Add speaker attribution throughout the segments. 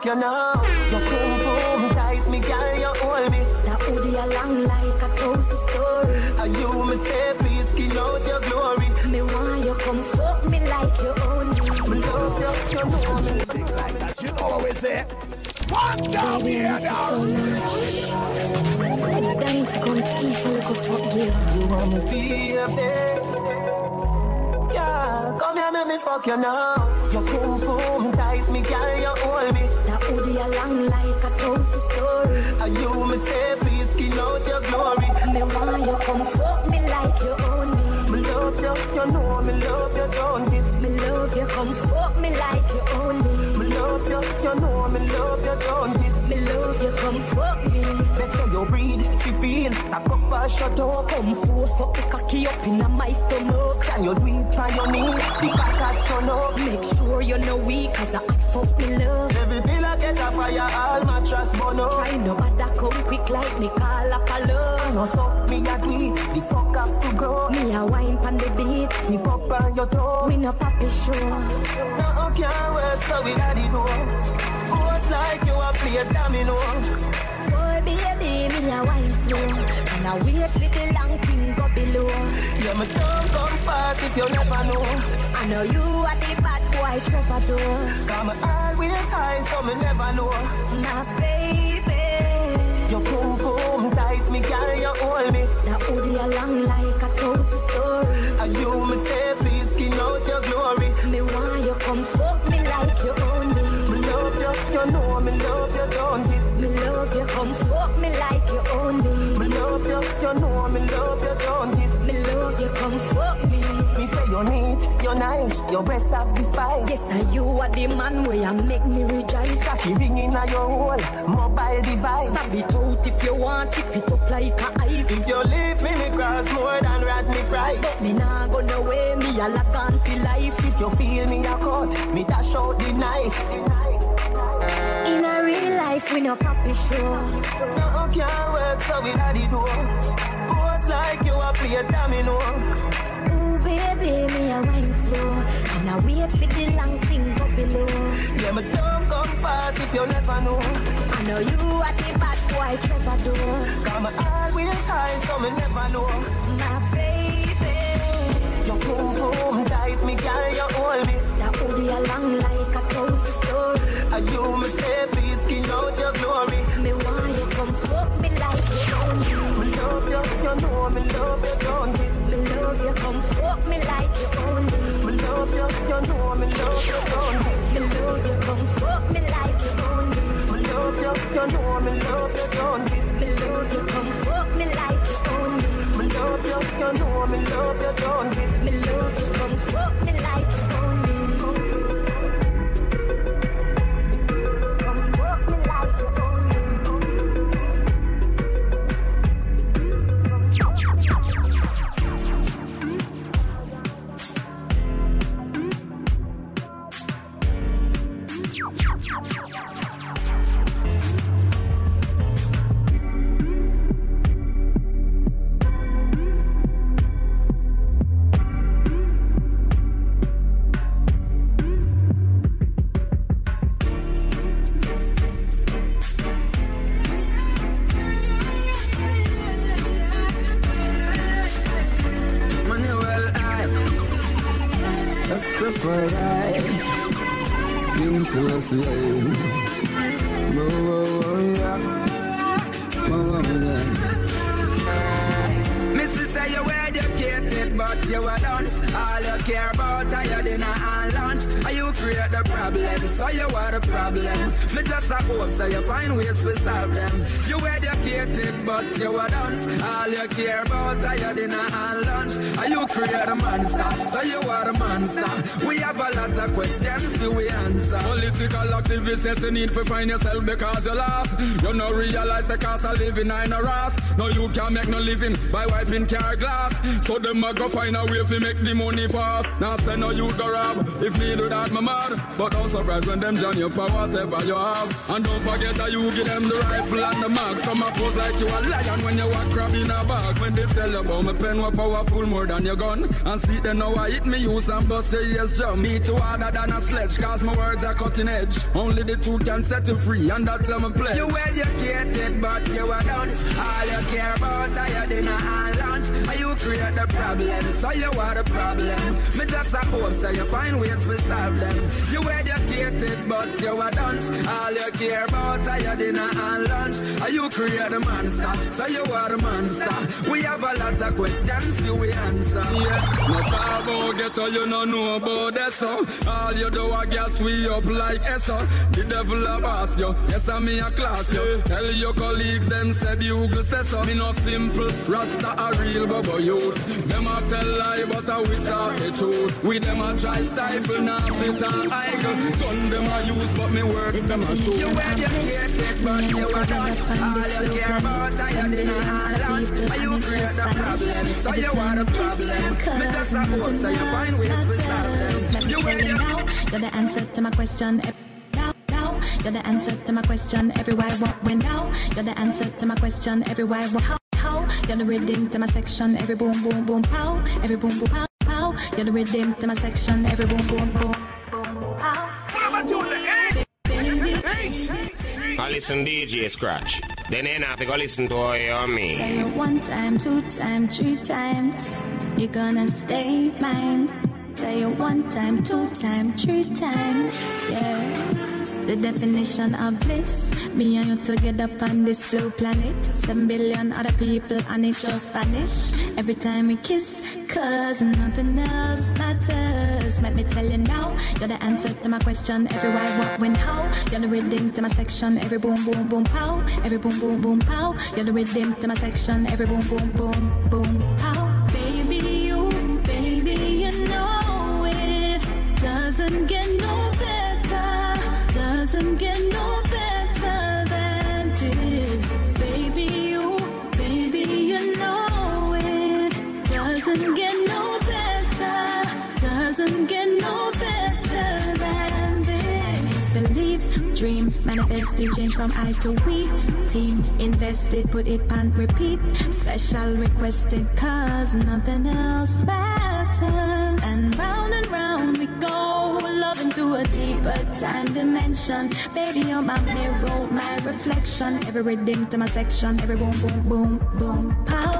Speaker 1: fuck
Speaker 2: you now. Your boom boom tight, me girl, you hold me.
Speaker 1: That hoodie a long like a thousand story.
Speaker 2: And you me say, please skin out your glory.
Speaker 1: Me want you come fuck me like you own me.
Speaker 2: Me love you, you know me.
Speaker 3: Big like that, you always say. Fuck down
Speaker 1: Baby,
Speaker 3: here
Speaker 1: miss you
Speaker 3: now.
Speaker 1: so much. I'm dying for come teeth, I look fuck girl.
Speaker 2: You want me baby? Yeah, come here, let me fuck you now. Your boom boom tight, me girl, you hold me.
Speaker 1: A long like a thousand story.
Speaker 2: And you me say, please skin out your glory.
Speaker 1: Me want you come fuck me like you own me.
Speaker 2: Me love you, you know me love you, don't it?
Speaker 1: Me love you, come fuck me like you own me.
Speaker 2: Me love you, you know me love you, don't it?
Speaker 1: Me love you, come fuck me.
Speaker 2: Let's say you if you feel, that cup a shut up.
Speaker 1: Come force up the cocky up in my stomach.
Speaker 2: Can you do it on your knee? The back has turn up.
Speaker 1: Make sure you know weak, cause I hot fuck me love.
Speaker 2: Every pillar a fire, all mattress up.
Speaker 1: Try no bother come quick like me call up a love.
Speaker 2: No so me a do it, the fuck have to go.
Speaker 1: Me a wine pon the beat.
Speaker 2: Sip up on your toe.
Speaker 1: We no papi show.
Speaker 2: No can't work, so we got it know. Pose like you a play domino.
Speaker 1: Boy baby, me a wine slow. And I wait for the long thing go below.
Speaker 2: Yeah, me don't come fast if you never know.
Speaker 1: I know you are the bad boy troubadour.
Speaker 2: Come always high, so me never know.
Speaker 1: My baby.
Speaker 2: Your boom boom tight, me girl, you hold me.
Speaker 1: That hoodie a long like a thousand story.
Speaker 2: And you me say, please skin out your glory.
Speaker 1: Me want you come fuck me like you own me.
Speaker 2: Me love you, you know me love you, don't it?
Speaker 1: Me love you, come fuck me like you own me.
Speaker 2: Your breasts have the spice.
Speaker 1: Yes, and you are the man where you make me rejoice.
Speaker 2: Cocky ringing on your whole mobile device.
Speaker 1: Stab it out if you want, tip it up like a ice.
Speaker 2: If you leave me, me cross more than rat me price.
Speaker 1: Me nah go no way, me a lock on for life.
Speaker 2: If you feel me a cut, me dash out the knife.
Speaker 1: In a real life, we no copy show.
Speaker 2: No can't work, so we had it all. Pose like you a play domino.
Speaker 1: Ooh, baby, me a wine slow. I wait for the long thing go below.
Speaker 2: Yeah, me don't come fast if you never know.
Speaker 1: I know you are the bad boy troubadour.
Speaker 2: Come always high, so me never know.
Speaker 1: My baby.
Speaker 2: Your boom boom tight, me girl, you hold me.
Speaker 1: That hoodie a long like a thousand story.
Speaker 2: And you me say, please skin out your glory.
Speaker 1: Me want you come fuck me like you own me.
Speaker 2: Me love you, you know me love you, don't it?
Speaker 1: Me love you, come fuck me like you own me.
Speaker 2: Me you know me love you, don't it?
Speaker 1: Me love you, come fuck me like you own me.
Speaker 2: Me love you, you know me love you, don't?
Speaker 1: Me love you, come fuck me like you own me.
Speaker 2: Me love you, you know me love you, don't?
Speaker 1: Me love you,
Speaker 4: Selassie but you a dance. All you care about are your dinner and lunch. And you create the problem, so you are the problem. Me just a hope, so you find ways to solve them. You educated, but you a dance. All you care about are your dinner and lunch. And you create a monster, so you are the monster. We have a lot of questions, do we answer? Political activists says you need to find yourself because you lost. You no realize the cost of living in a ras. No, you can't make no living by wiping car glass. So them a go
Speaker 5: find a way to make the money fast. Now send no you go rob. If do that, my mad. But don't surprise when them join you for whatever you have. And don't forget that you give them the rifle and the mag. Come up pose like you a lion when you walk crab in a bag. When they tell you about my pen, what powerful more than your gun. And see them now I hit me use and bust say yes jump. Me too harder than a sledge, cause my words are cutting edge. Only the truth can set you free, and that's my pledge. You educated, but you are done. All you care about are your dinner and lunch. Are you create the problem, so you are the problem. Me just a hope so you find ways to solve them. You educated, but you are done. All you care about are your dinner and lunch. Are you create the monster, so you are the monster. We have a lot of questions, we answer? Yeah, about ghetto, you no know about that so. All you do a gas we up like Essa. The devil a boss you, yes I me a class you. Tell your colleagues them said you go say so. Me no simple, Rasta a real bubble youth. Them a tell lie but a we talk the truth. We them a try stifle, now sit and idle. Gun them a use but me words them a shoot. You educated but you a dance. All you care about are your dinner and lunch. And you create a problem, so you are the problem. Me just a host so you find ways to solve them. You
Speaker 6: You're the answer to my question. Now, now, you're the answer to my question. Everywhere what went now. You're the answer to my question. Everywhere what how how. You're the rhythm to my section. Every boom boom boom pow. Every boom boom pow pow. You're the rhythm to my section. Every boom boom boom boom pow.
Speaker 7: I listen DJ Scratch. Then ain't have to go listen to all your me.
Speaker 6: Say it one time, two times, three times. You're gonna stay mine. Say it one time, two times, three times. Yeah. The definition of bliss. Me and you together on this blue planet. Seven billion other people and it just vanish. Every time we kiss, cause nothing else matters. Let me tell you now, you're the answer to my question. Every why, what, when, how. You're the rhythm to my section. Every boom, boom, boom, pow. Every boom, boom, boom, pow. You're the rhythm to my section. Every boom, boom, boom, boom, pow. Dream, manifest the change from I to we. Team invested, put it on repeat. Special requested, cause nothing else matters. And round and round we go, loving through a deeper time dimension. Baby, you're my mirror, my reflection. Every rhythm to my section, every boom, boom, boom, boom, pow.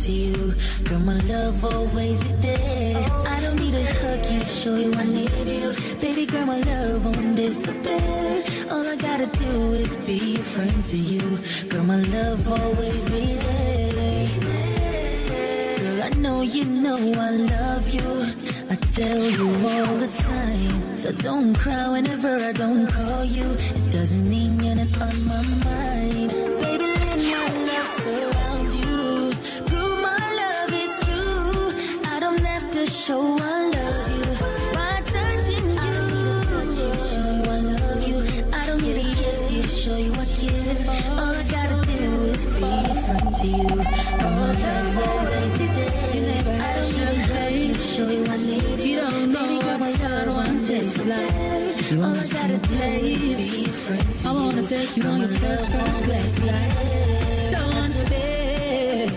Speaker 6: To you. Girl, my love always be there. I don't need a hug you show you I need you. Baby girl, my love won't disappear. All I gotta do is be a friend to you. Girl, my love always be there. Girl, I know you know I love you. I tell you all the time. So don't cry whenever I don't call you. It doesn't mean you're not on my mind. To I
Speaker 4: wanna take you on your first first class flight. So unfair.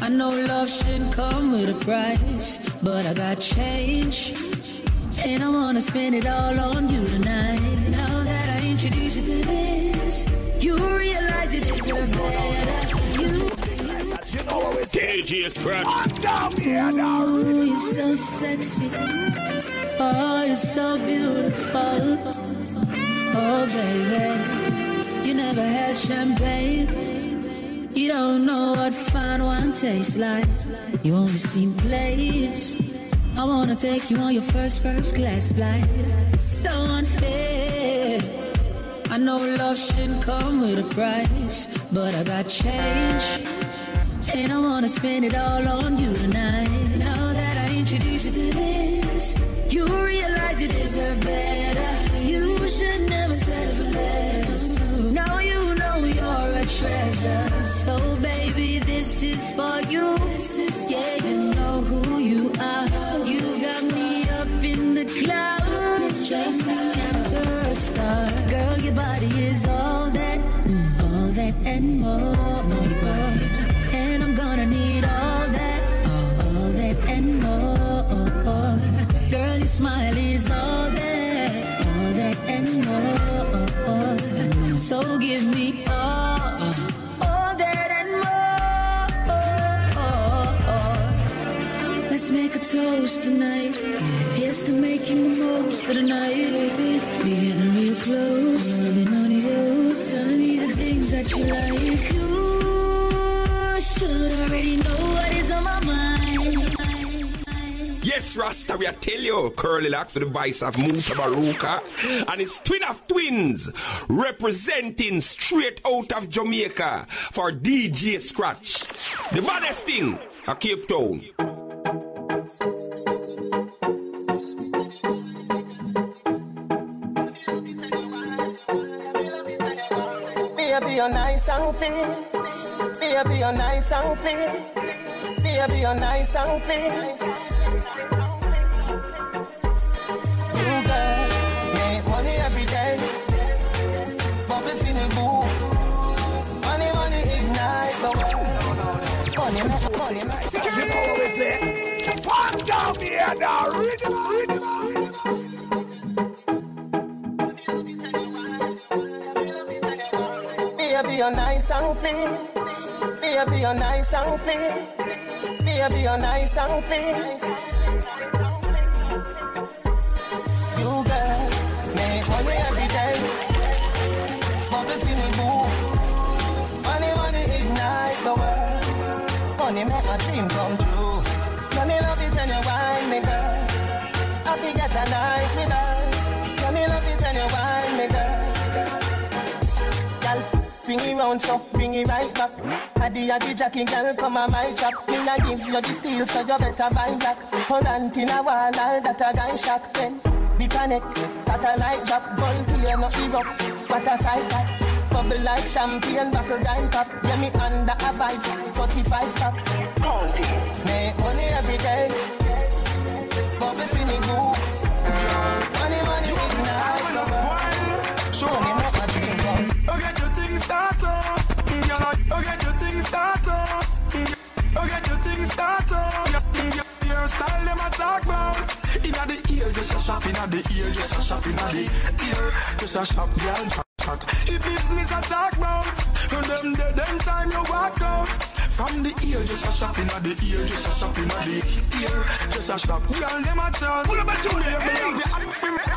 Speaker 4: I know love shouldn't come with a price, but I got change. And I wanna spend it all on you tonight. Now that I introduce you to this, you realize you deserve better. You,
Speaker 3: You know what we say.
Speaker 7: DJ Scratch.
Speaker 3: I'm down here now.
Speaker 4: ooh, you're so sexy. Oh, you're so beautiful. Oh, baby, you never had champagne. You don't know what fine wine tastes like. You only seen plays. I wanna take you on your first first class flight. So unfair. I know love shouldn't come with a price, but I got change. And I wanna spend it all on you tonight. This is for you. This is yeah, you know who you are. You got me up in the clouds, chasing after a star. Girl, your body is all that, all that and more, more. And I'm gonna need all that, all that and more. Oh, oh. Girl, your smile toast tonight. Here's to making the most of the night. Be getting real close, loving on you, telling me the things that you like. You should already know what is on my mind.
Speaker 7: Yes, Rasta, we are tell you, Curly Locks the voice of Mutabaruka and his twin of twins representing straight out of Jamaica for DJ Scratch. The baddest thing, a Cape Town.
Speaker 2: Baby, you're nice and clean. Baby, you're nice and clean. Baby, you're nice and clean. You girl, make money every day. Bubble feeling good. Money, money ignite the world. Money, money, money,
Speaker 3: we say? Down now.
Speaker 2: And clean. Baby, you're nice and clean. Baby, you're nice and clean. You girl, make money every day. Bubble. Money, money ignite the world. Money make my dream come true. Money love it when you wine me, girl. I forget a it so bring it right back. Addy addy Jackie girl come on my chop. Me nah give you the steel so you better buy black. Current in a wall all that a guy shock then. Be connect, satellite drop, volunteer no erupt. What a sight that. Bubble like champagne, buckle guy pop. Yeah, me under a vibes, 45 pack. Make money every day. Bubble feeling good.
Speaker 8: Ear, just a shop. Inna the ear, just a shop. Inna the ear, just a shop. Girl, chat, chat. If business a talk about. From them, them, them time you walk out. From the ear, just a shop. Inna the ear, just a shop. Inna the ear, just a shop. Girl, them a chat.
Speaker 3: Pull up a tune here,
Speaker 8: Baby,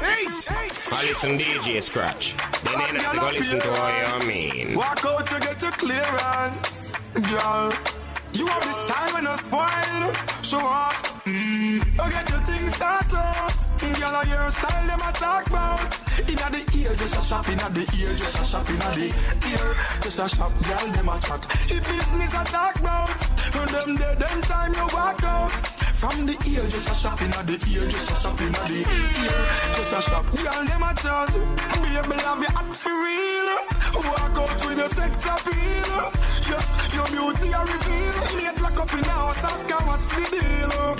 Speaker 3: Eight.
Speaker 7: I listen DJ Scratch. Then ain't have to go listen to what you mean.
Speaker 8: Walk out to get your clearance, girl. You have the style when you spoil. Show off. Oh, get your things started. Girl, I your style them a talk about. Inna the ear, just a shop. Inna the ear, just a shop. Inna the ear, just a shop. Girl, them a chat. If business a talk about. Them there, them time you walk out. From the ear, just a shop. Inna the ear, just a shop. Inna the ear, just a shop. Girl, them a chat. Baby, love you act for real. Walk out with your sex appeal. Yes, your beauty a reveal. Mate lock up in the house, ask her what's the deal.